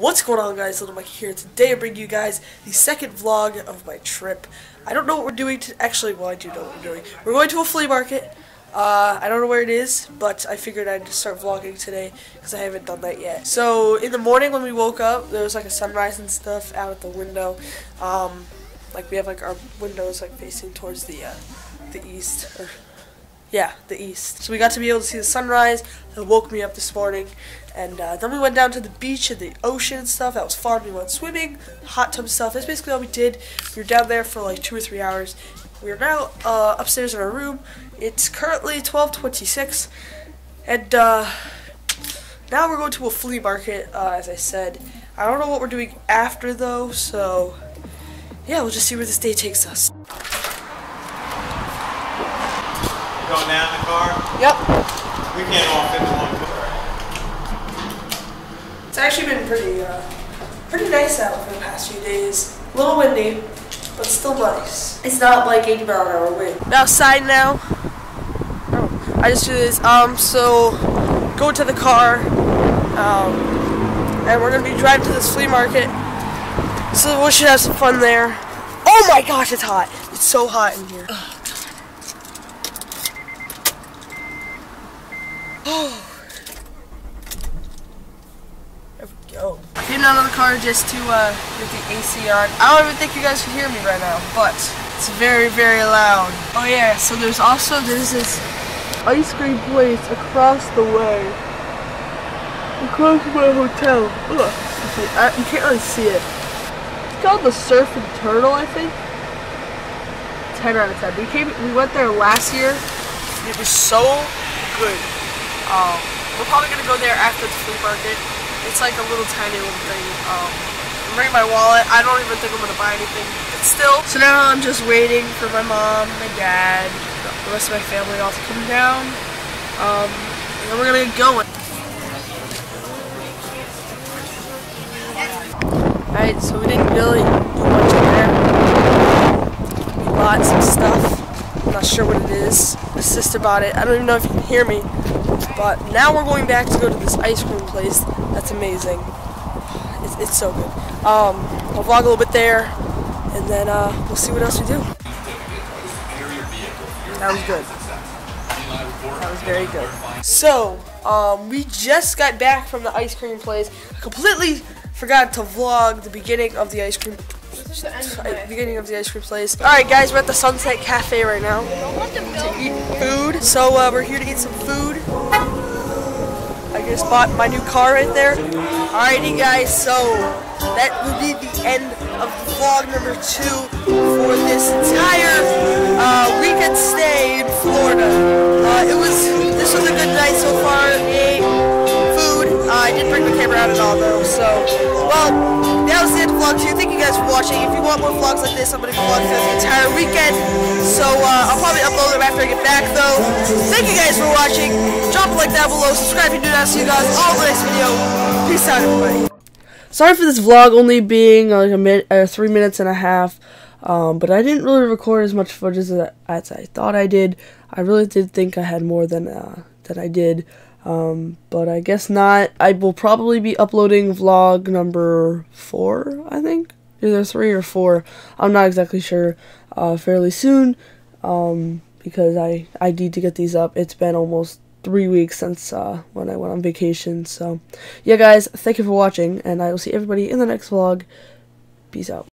What's going on guys, Little Mike here. Today I bring you guys the second vlog of my trip. I don't know what we're doing to actually well I do know what we're doing. We're going to a flea market. Uh, I don't know where it is, but I figured I'd just start vlogging today because I haven't done that yet. So in the morning when we woke up, there was like a sunrise and stuff out at the window. Um, like we have like our windows like facing towards the uh, the east. Or, yeah, the east. So we got to be able to see the sunrise. That woke me up this morning. And uh, then we went down to the beach and the ocean and stuff. That was fun. We went swimming, hot tub stuff. That's basically all we did. We were down there for like two or three hours. We are now uh, upstairs in our room. It's currently 12:26, and uh, now we're going to a flea market. Uh, as I said, I don't know what we're doing after though. So yeah, we'll just see where this day takes us. Going down in the car? Yep. We can't all fit in one car. It's actually been pretty, uh, pretty nice out for the past few days. A little windy, but still nice. It's not like 80 mile an hour wind. Outside now. Oh, I just do this. Um, so go to the car, um, and we're gonna be driving to this flea market. So we should have some fun there. Oh my gosh, it's hot. It's so hot in here. There we go. Getting out of the car just to uh, get the AC on. I don't even think you guys can hear me right now, but it's very, very loud. Oh yeah, so there's also there's this ice cream place across the way. Across my hotel. Ugh. I, you can't really see it. It's called the Surf and Turtle, I think. 10 out of 10. We came, we went there last year. It was so good. Um, we're probably gonna go there after the flea market. It's like a little tiny little thing. Um, I'm bringing my wallet. I don't even think I'm gonna buy anything. But still. So now I'm just waiting for my mom, my dad, the rest of my family all to come down. Um, and then we're gonna get going. Alright, so we didn't really do much there. We bought some stuff. I'm not sure what it is. My sister bought it. I don't even know if you can hear me. But now we're going back to go to this ice cream place. That's amazing. It's, it's so good. Um, I'll vlog a little bit there, and then uh, we'll see what else we do. That was good. That was very good. So, um, we just got back from the ice cream place. Completely forgot to vlog the beginning of the ice cream uh, beginning of the ice cream place. Alright guys, we're at the Sunset Cafe right now to eat food. So uh, we're here to eat some food. I just bought my new car right there. Alrighty guys, so that will be the end of vlog number two for this entire uh, weekend stay in Florida. Uh, it was, at all though, so, well, that was the end of vlog two. Thank you guys for watching. If you want more vlogs like this, I'm going to be vlogging the entire weekend. So uh, I'll probably upload them after I get back though. Thank you guys for watching. Drop a like down below. Subscribe if you do not. See you guys all in the next video. Peace out, everybody. Sorry for this vlog only being like a minute, uh, three minutes and a half. Um, but I didn't really record as much footage as, as I thought I did. I really did think I had more than uh, than I did. Um, but I guess not. I will probably be uploading vlog number four, I think. Either three or four. I'm not exactly sure. Uh, fairly soon. Um, because I, I need to get these up. It's been almost three weeks since uh, when I went on vacation. So, yeah, guys, thank you for watching. And I will see everybody in the next vlog. Peace out.